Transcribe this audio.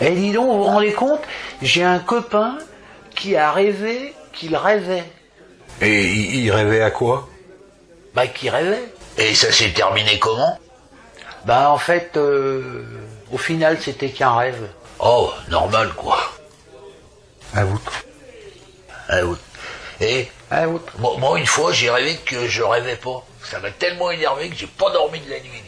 Et dis donc, vous vous rendez compte J'ai un copain qui a rêvé qu'il rêvait. Et il rêvait à quoi? Bah, qui rêvait. Et ça s'est terminé comment? Bah, en fait, euh, au final, c'était qu'un rêve. Oh, normal quoi. À vous. Ah, oui. Et Ah, autre. moi, une fois, j'ai rêvé que je rêvais pas. Ça m'a tellement énervé que j'ai pas dormi de la nuit.